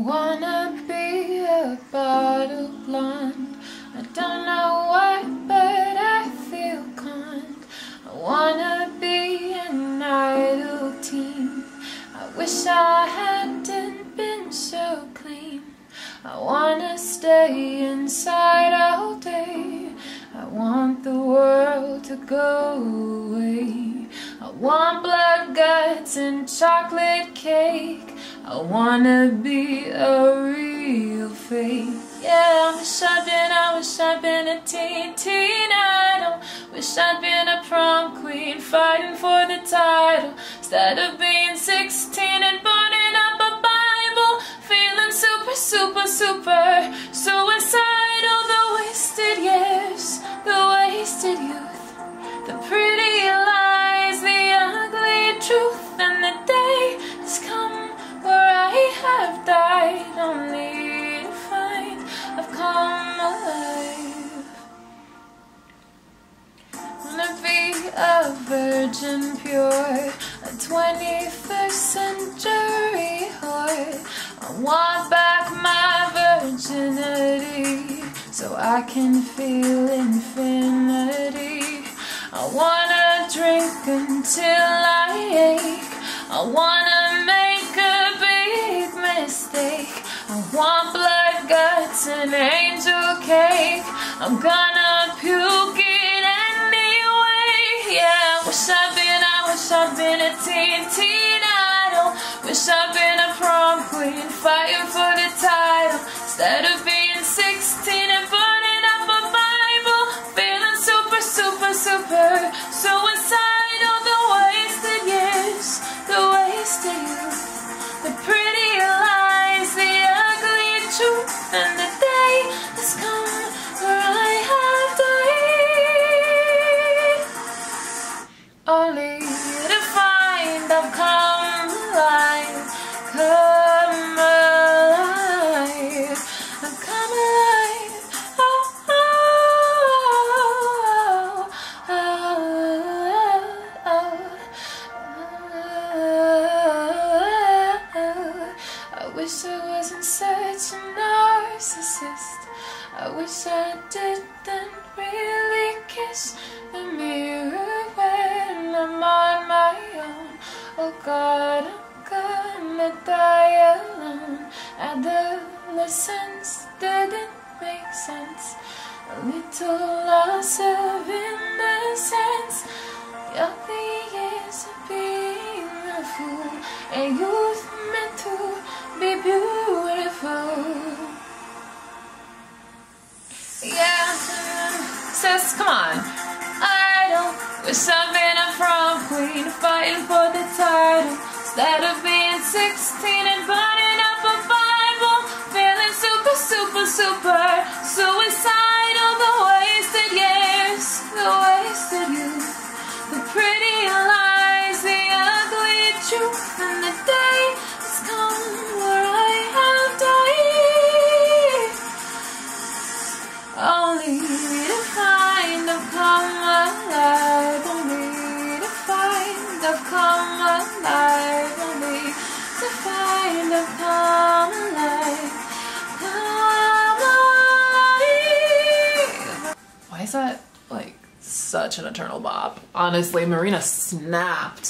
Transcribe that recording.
I wanna be a bottle blonde? I don't know why, but I feel con I wanna be an idle teen I wish I hadn't been so clean. I wanna stay inside all day. I want the world to go away I want blood, guts, and chocolate cake. I wanna be a real fake Yeah, I wish I'd been, I wish I'd been a teen, teen idol Wish I'd been a prom queen fighting for the title. Instead of being 16 and burning up a Bible Feeling super, super, super suicidal. The wasted years, the wasted youth a virgin pure, a 21st century whore. I want back my virginity so I can feel infinity. I wanna drink until I ache. I wanna make a big mistake. I want blood, guts, and angel cake. I'm gonna Teen, teen idol. Wish I'd been a prom queen fighting for the title. Instead of being 16 and burning up a Bible. Feeling super, super, super suicidal. The wasted years, the wasted youth. The pretty lies, the ugly truth. And the gonna die alone. Adolescence didn't make sense. A little loss of innocence. The years of being a fool. And youth meant to be beautiful. Yeah, sis, come on. I don't a prom queen fighting for the title. Instead of 16 and burning up a Bible, feeling super, super, super suicidal. The wasted years, the wasted youth, the pretty lies, the ugly truth, and the day has come where I have died. Only to find I've come alive. Only to find I've come alive. Why is that like such an eternal bop? Honestly, Marina snapped.